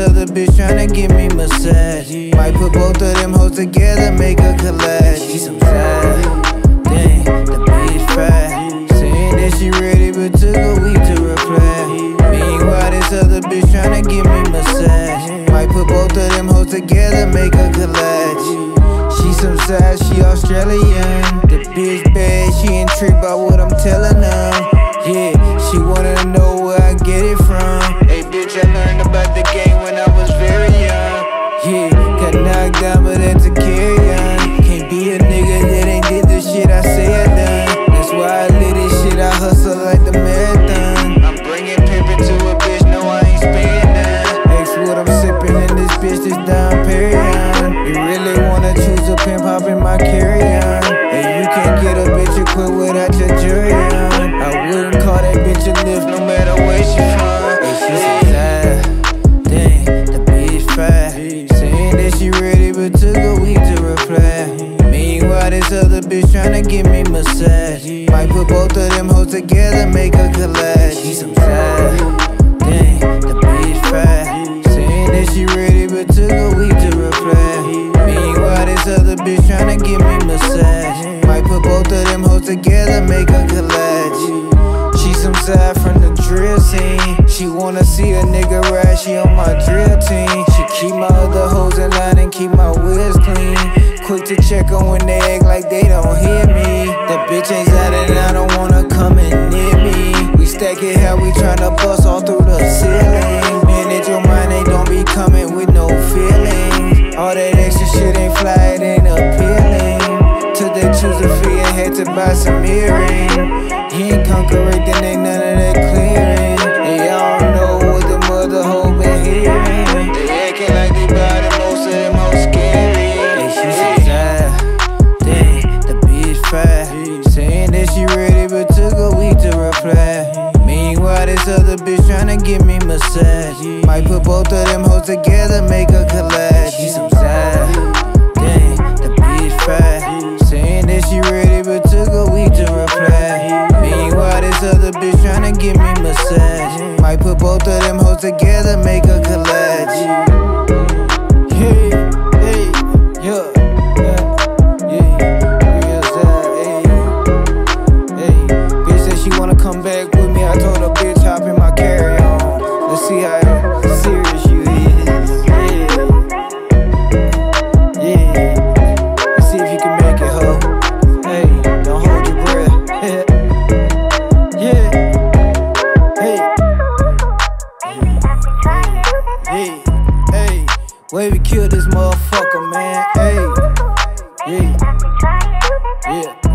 other bitch trying to give me massage. Might put both of them hoes together, make a collage. She some sad, dang, the bitch fat, Saying that she ready, but took a week to reply. Meanwhile, this other bitch trying to give me massage. Might put both of them hoes together, make a collage. She some side, she Australian. The bitch bad, she intrigued by what I'm telling her. Yeah, she wanted without your on. I wouldn't call that bitch a lift, no matter where she from. Hey, she said, Dang, the bitch fat. Saying that she ready, but took a week to reply. Meanwhile, this other bitch tryna give me massage. Might put both of them hoes together, make a collage. She some sad. Together, make a collage. She some side from the drill scene. She wanna see a nigga ride, she on my drill team. She keep my other hoes in line and keep my wheels clean. Quick to check on when they act like they don't hear me. The bitch ain't out and I don't wanna come in near me. We stack it how we tryna bust all through the ceiling. Manage your mind, they don't be coming with no feelings. All that extra shit ain't fly, it ain't appealing. Took they choose a fee and had to buy some earrings. He ain't come correct, then ain't none of that clearing. Y'all don't know what the mother hoe been hearing. They acting like they buy the most of them hoes scary. And she says, ah, dang, the bitch fat. Saying that she ready, but took a week to reply. Meanwhile, this other bitch tryna give me massage. Might put both of them hoes together, make a collage. She some sad. Dang, the bitch fat. Saying that she ready, put both of them hoes together, make a collage. Yeah, come back with me. I told her, bitch, hop in my carry on. Let's see how serious you is. Yeah, yeah. Hey, wavy kill this motherfucker, man. Hey, yeah, yeah.